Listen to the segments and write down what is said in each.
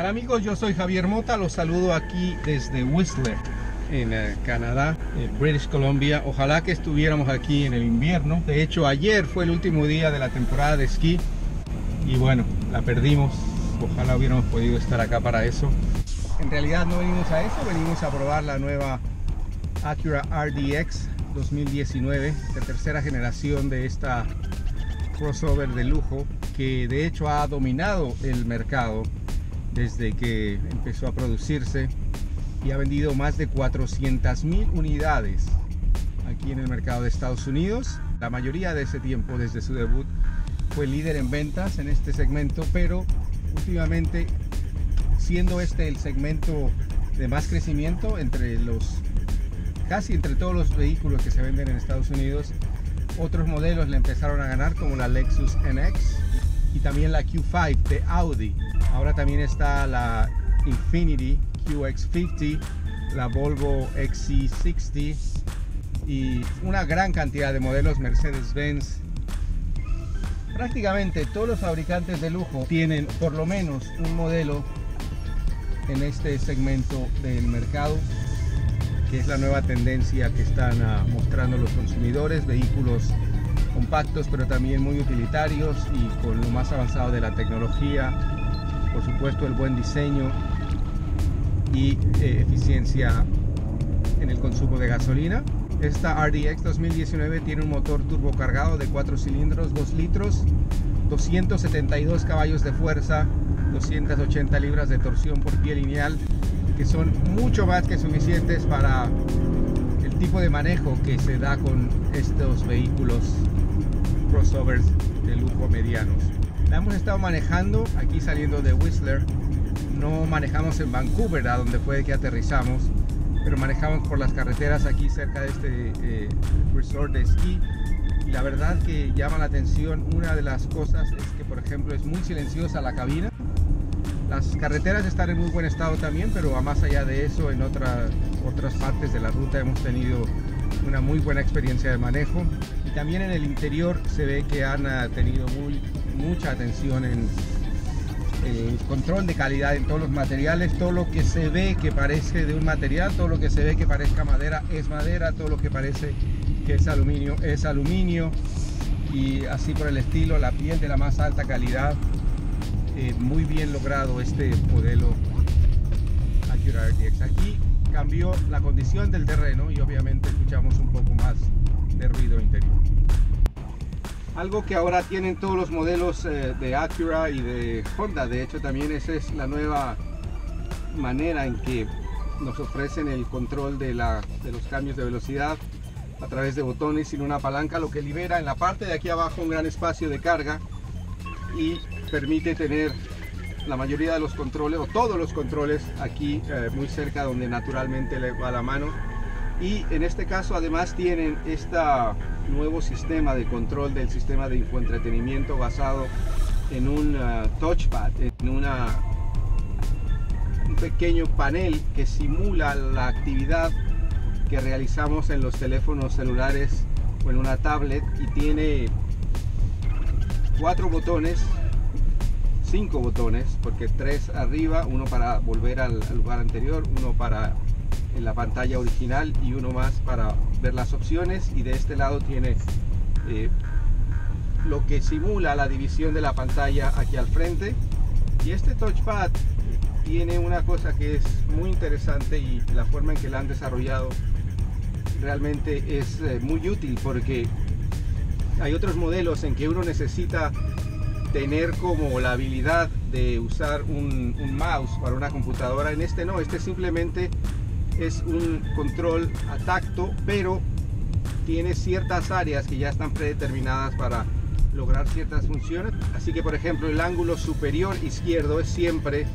tal amigos? Yo soy Javier Mota, los saludo aquí desde Whistler, en eh, Canadá, en British Columbia. Ojalá que estuviéramos aquí en el invierno. De hecho, ayer fue el último día de la temporada de esquí y bueno, la perdimos. Ojalá hubiéramos podido estar acá para eso. En realidad no venimos a eso, venimos a probar la nueva Acura RDX 2019, de tercera generación de esta crossover de lujo que de hecho ha dominado el mercado desde que empezó a producirse y ha vendido más de 400 mil unidades aquí en el mercado de Estados Unidos. La mayoría de ese tiempo, desde su debut, fue líder en ventas en este segmento, pero últimamente, siendo este el segmento de más crecimiento entre los casi entre todos los vehículos que se venden en Estados Unidos, otros modelos le empezaron a ganar como la Lexus NX y también la Q5 de Audi. Ahora también está la Infinity QX50, la Volvo XC60 y una gran cantidad de modelos Mercedes-Benz. Prácticamente todos los fabricantes de lujo tienen por lo menos un modelo en este segmento del mercado que es la nueva tendencia que están ah, mostrando los consumidores, vehículos compactos pero también muy utilitarios y con lo más avanzado de la tecnología, por supuesto el buen diseño y eh, eficiencia en el consumo de gasolina. Esta RDX 2019 tiene un motor turbocargado de 4 cilindros, 2 litros, 272 caballos de fuerza, 280 libras de torsión por pie lineal, que son mucho más que suficientes para el tipo de manejo que se da con estos vehículos crossovers de lujo medianos. La hemos estado manejando aquí saliendo de Whistler. No manejamos en Vancouver, a donde fue que aterrizamos, pero manejamos por las carreteras aquí cerca de este eh, resort de esquí. Y la verdad que llama la atención, una de las cosas es que, por ejemplo, es muy silenciosa la cabina. Las carreteras están en muy buen estado también, pero a más allá de eso, en otras otras partes de la ruta hemos tenido una muy buena experiencia de manejo. Y también en el interior se ve que han ah, tenido muy, mucha atención en el control de calidad en todos los materiales, todo lo que se ve que parece de un material, todo lo que se ve que parezca madera es madera, todo lo que parece que es aluminio es aluminio. Y así por el estilo, la piel de la más alta calidad, eh, muy bien logrado este modelo. Acura RDX. Aquí cambió la condición del terreno y obviamente escuchamos un poco más de ruido interior. Algo que ahora tienen todos los modelos eh, de Acura y de Honda, de hecho también esa es la nueva manera en que nos ofrecen el control de, la, de los cambios de velocidad a través de botones sin una palanca, lo que libera en la parte de aquí abajo un gran espacio de carga y permite tener la mayoría de los controles o todos los controles aquí eh, muy cerca donde naturalmente le va la mano. Y en este caso además tienen este nuevo sistema de control del sistema de infoentretenimiento basado en un eh, touchpad, en una, un pequeño panel que simula la actividad que realizamos en los teléfonos celulares o en una tablet y tiene cuatro botones cinco botones, porque tres arriba, uno para volver al, lugar anterior, uno para en la pantalla original y uno más para ver las opciones. Y de este lado tiene eh, lo que simula la división de la pantalla aquí al frente. Y este touchpad tiene una cosa que es muy interesante y la forma en que la han desarrollado realmente es eh, muy útil porque hay otros modelos en que uno necesita tener como la habilidad de usar un, mouse para una computadora. En este no, este simplemente es un control a tacto, pero tiene ciertas áreas que ya están predeterminadas para lograr ciertas funciones. Así que por ejemplo el ángulo superior izquierdo es siempre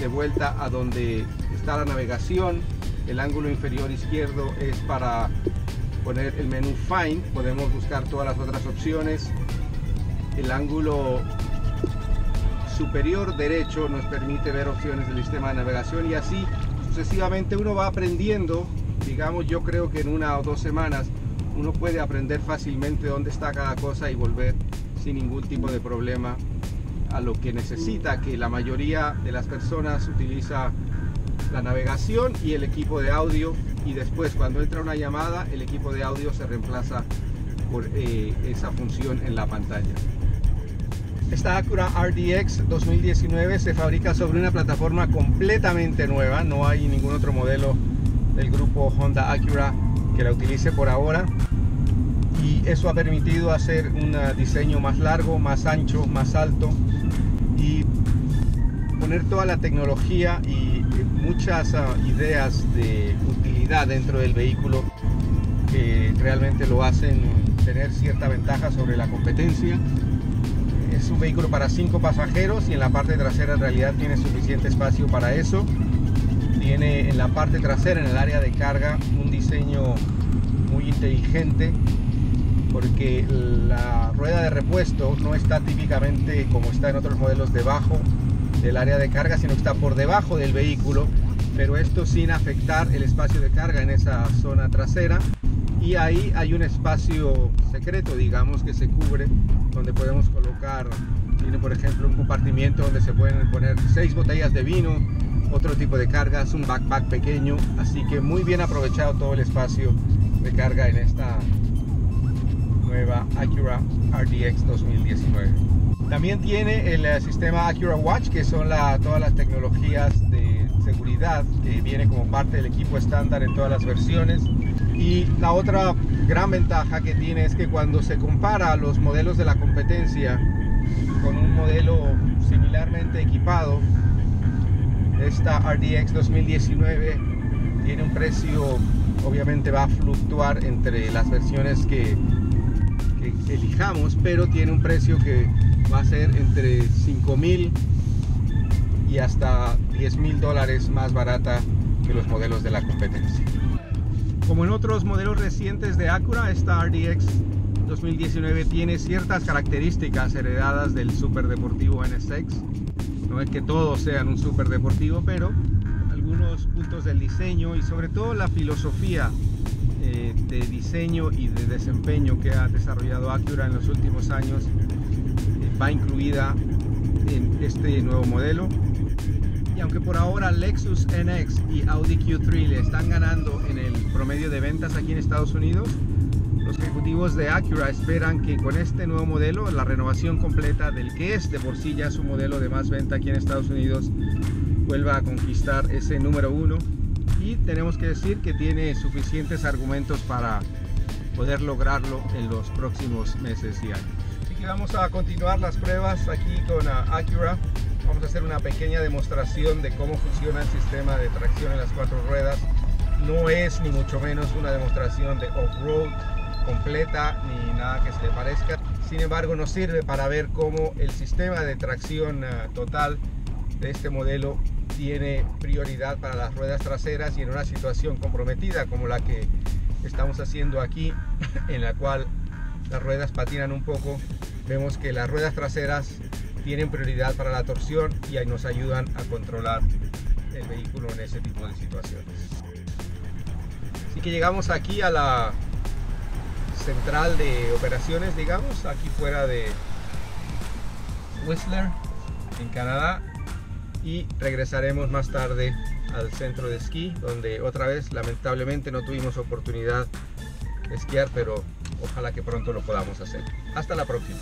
de vuelta a donde está la navegación. El ángulo inferior izquierdo es para poner el menú Find. Podemos buscar todas las otras opciones el ángulo superior derecho nos permite ver opciones del sistema de navegación y así sucesivamente uno va aprendiendo digamos yo creo que en una o dos semanas uno puede aprender fácilmente dónde está cada cosa y volver sin ningún tipo de problema a lo que necesita, que la mayoría de las personas utiliza la navegación y el equipo de audio y después cuando entra una llamada el equipo de audio se reemplaza por eh, esa función en la pantalla. Esta Acura RDX 2019 se fabrica sobre una plataforma completamente nueva, no hay ningún otro modelo del grupo Honda Acura que la utilice por ahora y eso ha permitido hacer un diseño más largo, más ancho, más alto y poner toda la tecnología y muchas ah, ideas de utilidad dentro del vehículo que realmente lo hacen tener cierta ventaja sobre la competencia. Es un vehículo para cinco pasajeros y en la parte trasera en realidad tiene suficiente espacio para eso. Tiene en la parte trasera, en el área de carga, un diseño muy inteligente porque la rueda de repuesto no está típicamente como está en otros modelos debajo del área de carga, sino que está por debajo del vehículo, pero esto sin afectar el espacio de carga en esa zona trasera. Y ahí hay un espacio secreto, digamos, que se cubre, donde podemos colocar, tiene por ejemplo un compartimiento donde se pueden poner seis botellas de vino, otro tipo de cargas, un backpack pequeño, así que muy bien aprovechado todo el espacio de carga en esta nueva Acura RDX 2019. También tiene el eh, sistema Acura Watch, que son todas las tecnologías de seguridad que viene como parte del equipo estándar en todas las versiones. Y la otra gran ventaja que tiene es que cuando se compara los modelos de la competencia con un modelo similarmente equipado, esta RDX 2019 tiene un precio, obviamente va a fluctuar entre las versiones que elijamos, pero tiene un precio que va a ser entre 5 mil y hasta 10 mil dólares más barata que los modelos de la competencia. Como en otros modelos recientes de Acura, esta RDX 2019 tiene ciertas características heredadas del super deportivo NSX. No es que todos sean un super deportivo, pero algunos puntos del diseño y sobre todo la filosofía eh, de diseño y de desempeño que ha desarrollado Acura en los últimos años eh, va incluida en este nuevo modelo. Y aunque por ahora Lexus NX y Audi Q3 le están ganando en el promedio de ventas aquí en Estados Unidos, los ejecutivos de Acura esperan que con este nuevo modelo, la renovación completa del que es de por sí ya su modelo de más venta aquí en Estados Unidos, vuelva a conquistar ese número uno y tenemos que decir que tiene suficientes argumentos para poder lograrlo en los próximos meses y años. Vamos a continuar las pruebas aquí con ah, Acura. Vamos a hacer una pequeña demostración de cómo funciona el sistema de tracción en las cuatro ruedas. No es ni mucho menos una demostración de off-road completa ni nada que se le parezca. Sin embargo, nos sirve para ver cómo el sistema de tracción ah, total de este modelo tiene prioridad para las ruedas traseras y en una situación comprometida como la que estamos haciendo aquí, en la cual las ruedas patinan un poco, vemos que las ruedas traseras tienen prioridad para la torsión y ahí nos ayudan a controlar el vehículo en ese tipo de situaciones. Así que llegamos aquí a la central de operaciones, digamos, aquí fuera de Whistler, en Canadá, y regresaremos más tarde al centro de esquí donde otra vez lamentablemente no tuvimos oportunidad de esquiar pero ojalá que pronto lo podamos hacer. Hasta la próxima